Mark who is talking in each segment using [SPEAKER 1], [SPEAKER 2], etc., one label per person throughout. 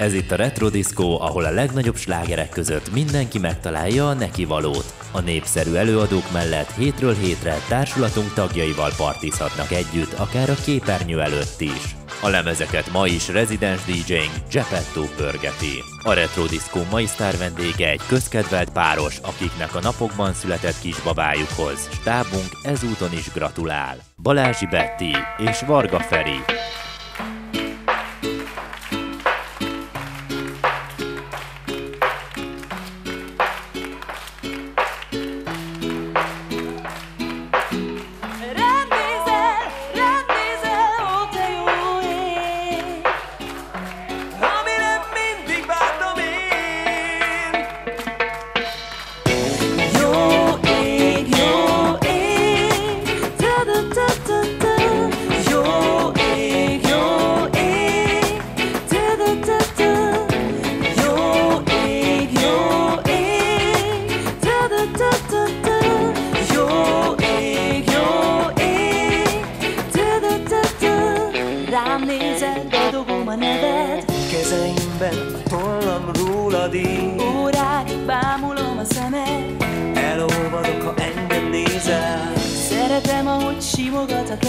[SPEAKER 1] Ez itt a Retro Disco, ahol a legnagyobb slágerek között mindenki megtalálja a neki valót. A népszerű előadók mellett hétről hétre társulatunk tagjaival partizhatnak együtt, akár a képernyő előtt is. A lemezeket ma is rezidens DJ-nk Geppetto pörgeti. A Retro Disco mai sztár vendége egy közkedvelt páros, akiknek a napokban született kisbabájukhoz. Stábunk ezúton is gratulál. Balázsi Betty és Varga Feri.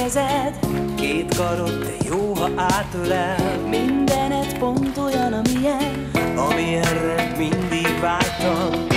[SPEAKER 2] kezed,
[SPEAKER 3] két karod, de jó,
[SPEAKER 4] ha átölel. Mindened pont olyan, amilyen, amilyenre mindig vágytam.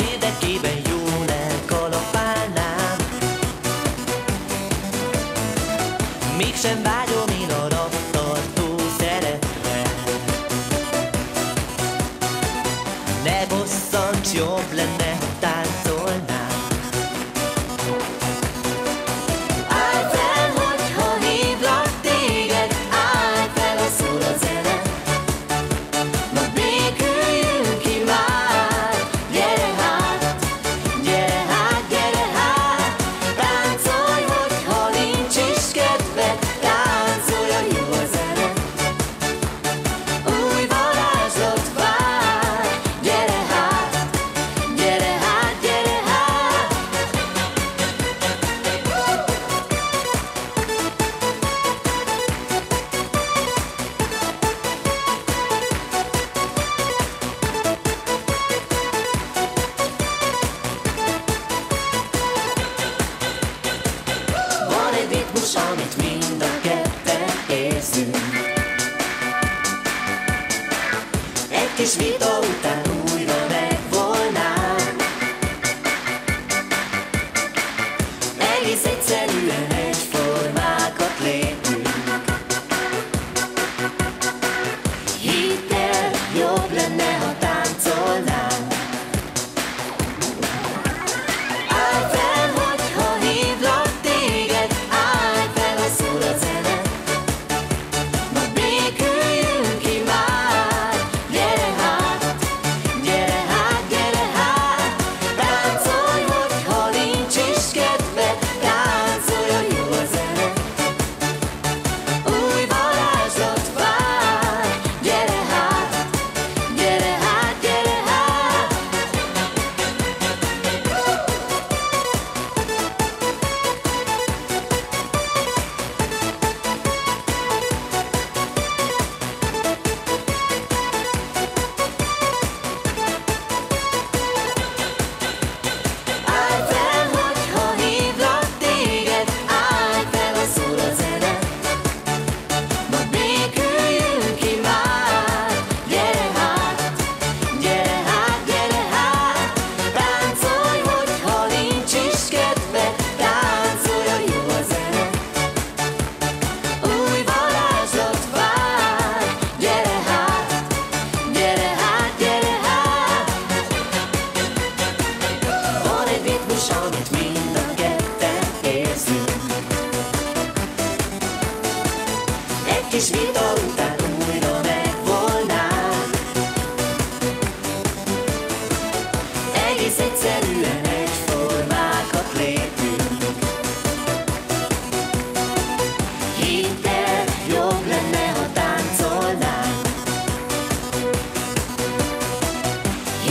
[SPEAKER 4] إيدك يبين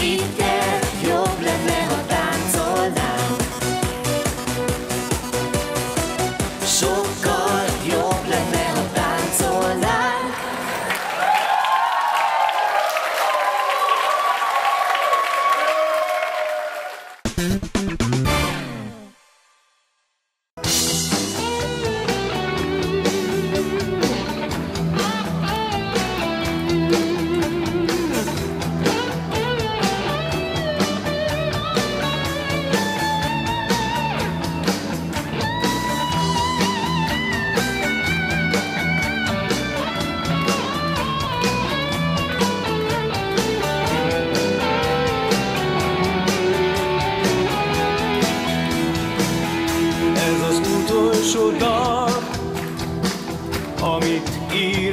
[SPEAKER 4] keep amit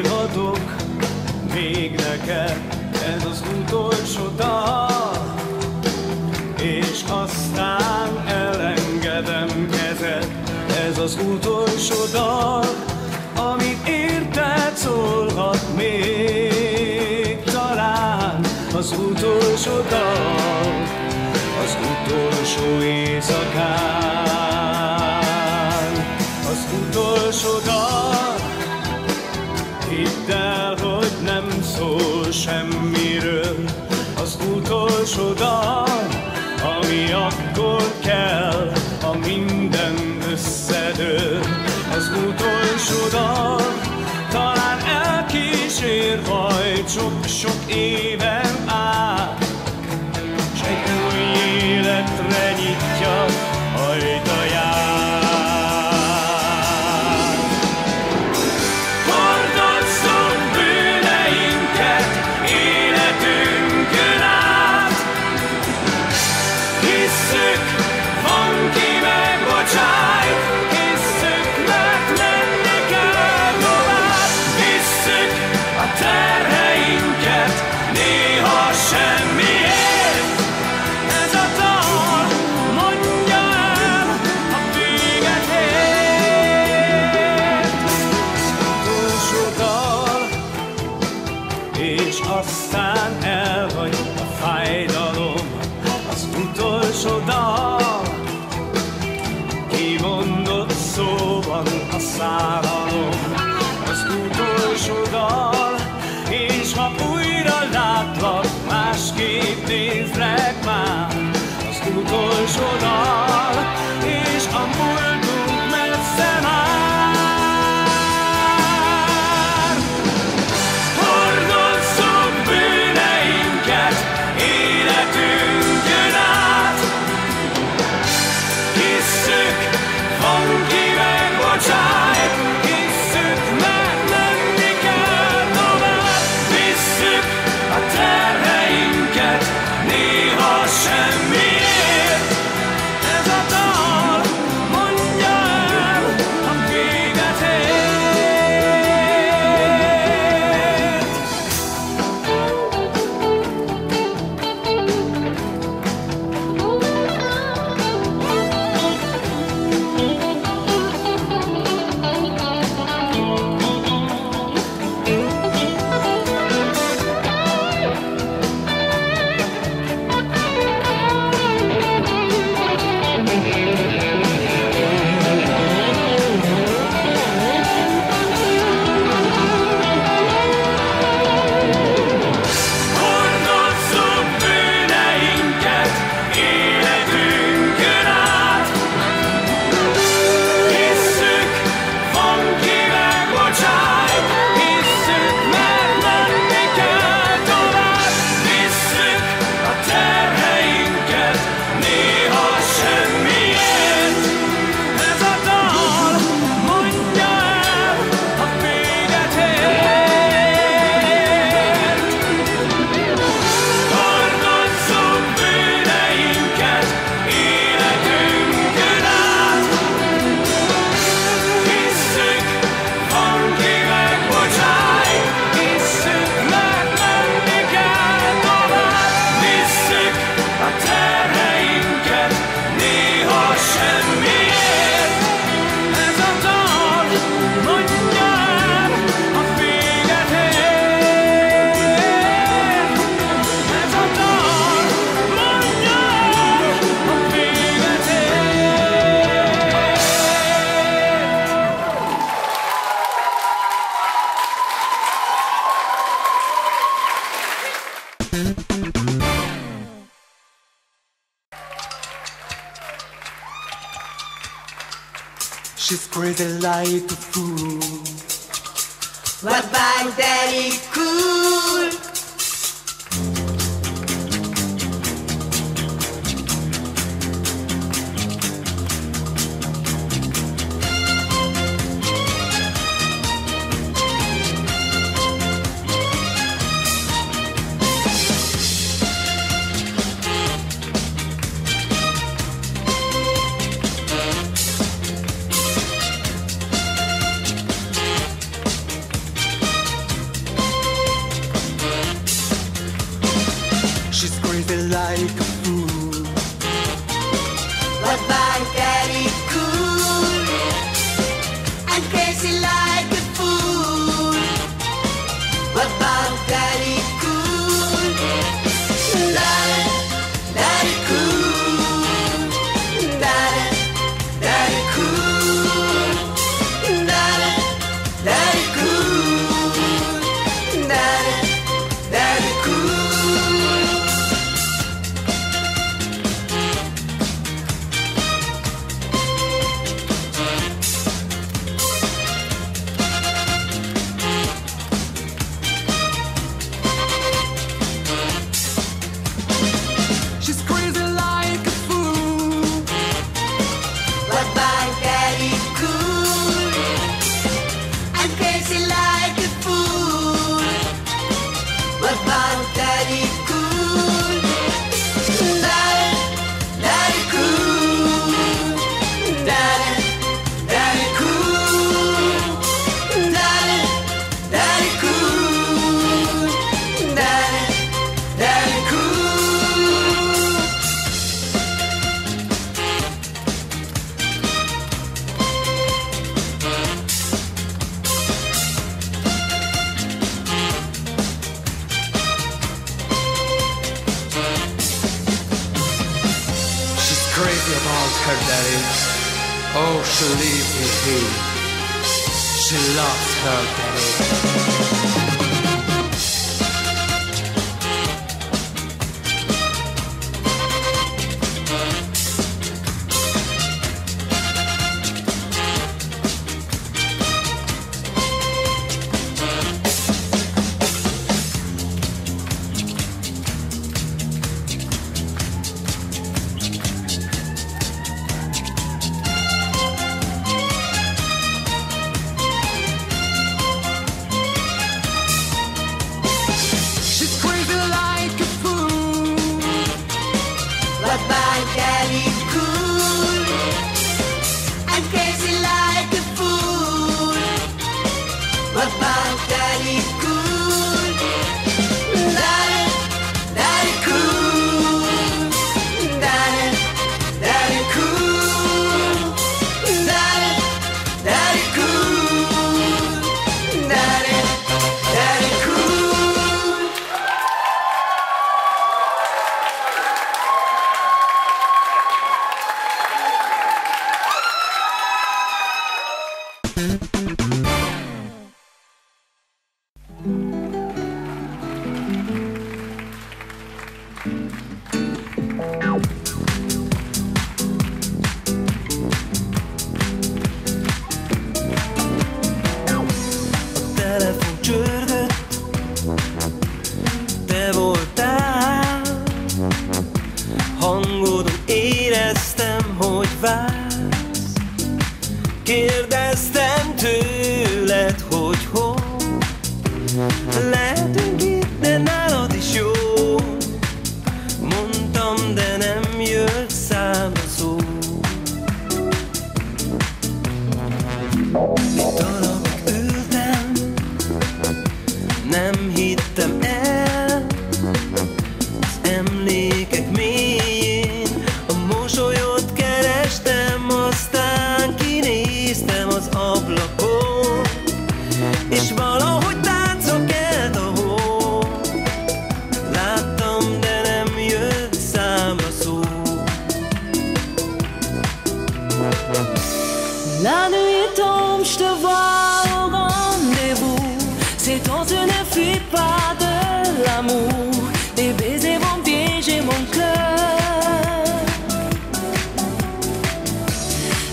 [SPEAKER 4] need.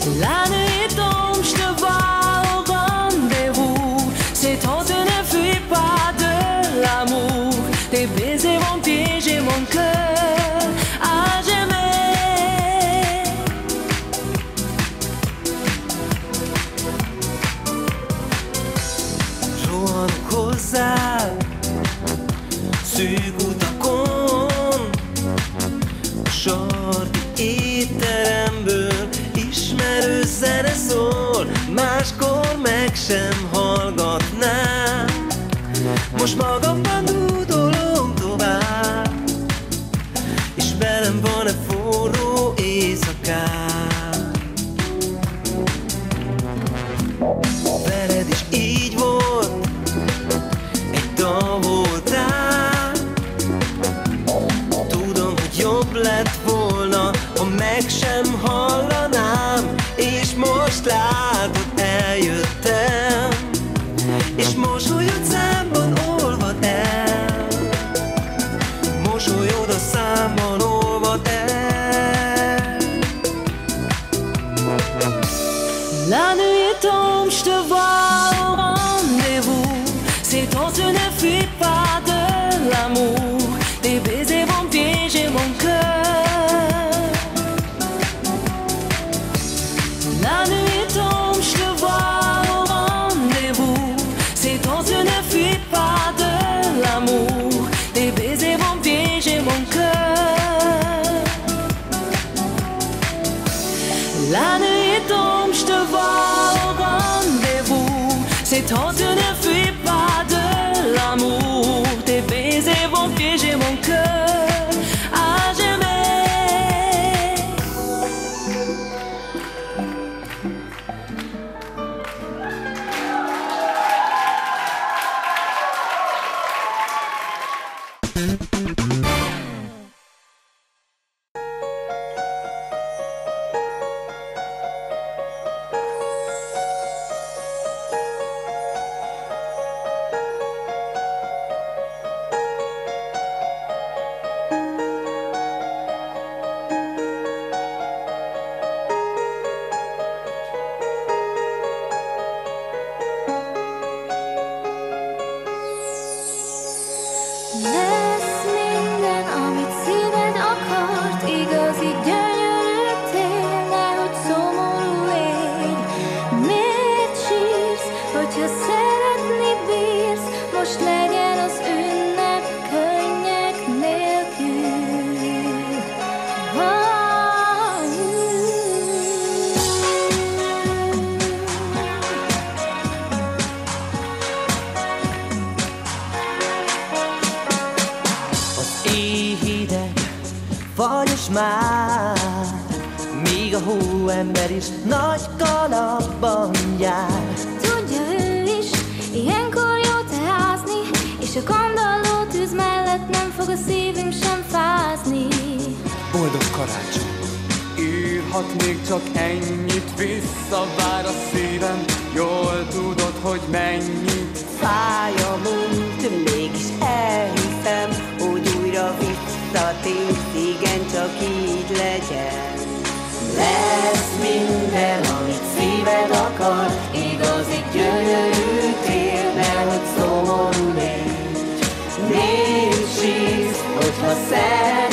[SPEAKER 5] La nuit
[SPEAKER 6] Most
[SPEAKER 4] maga father. Fagyos már. Míg a hóember is nagy kalapban jár.
[SPEAKER 6] Tudja ő is, ilyenkor jó teázni, és a kandalló tűz mellett nem fog a szívünk sem fázni.
[SPEAKER 2] Boldog karácsony! Írhat még csak ennyit Visszavár a szívem Jól tudod, hogy mennyit.
[SPEAKER 3] Fáj a múlt, mégis elhiszem, hogy újra visszatérsz, igen, csak így legyen.
[SPEAKER 4] Lesz minden, amit szíved akar Igazi gyönyörű tél, nehogy szomorú légy Miért sírsz, hogyha szeretni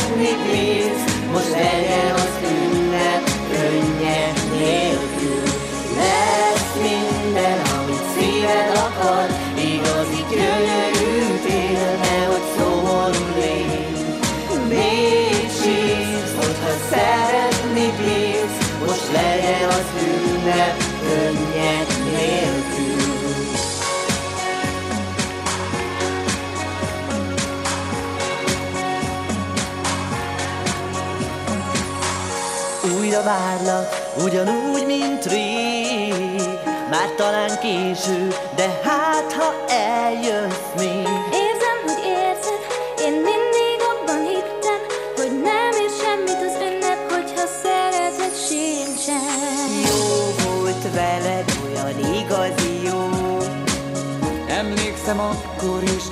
[SPEAKER 4] Újra várlak, ugyanúgy, mint rég Már talán késő, de hát ha eljössz még
[SPEAKER 6] Érzem, hogy érzed, én mindig abban hittem, hogy nem ér semmit az ünnep, hogyha szeretet sincsen.
[SPEAKER 3] Jó volt veled, olyan igazi jó.
[SPEAKER 2] Emlékszem akkor is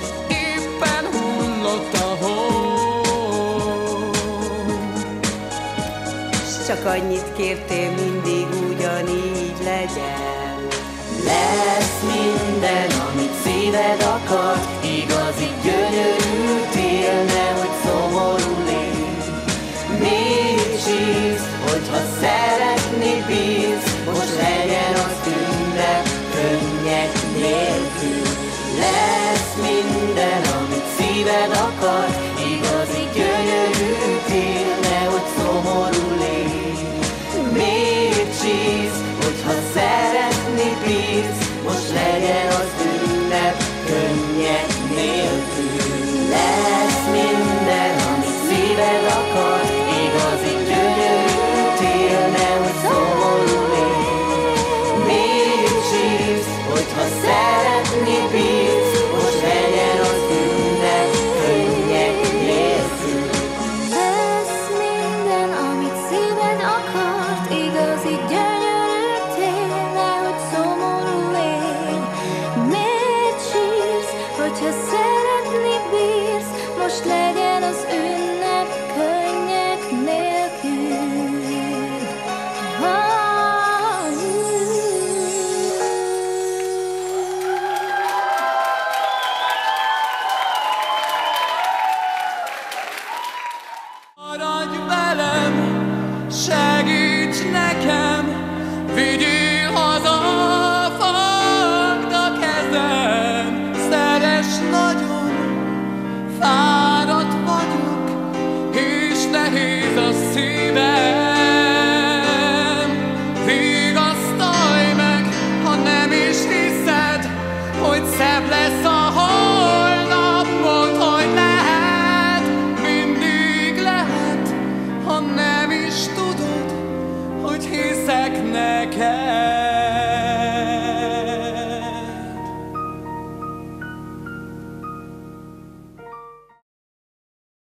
[SPEAKER 3] csak annyit kértél, mindig ugyanígy legyen.
[SPEAKER 4] Lesz minden, amit szíved akar Igazi gyönyörű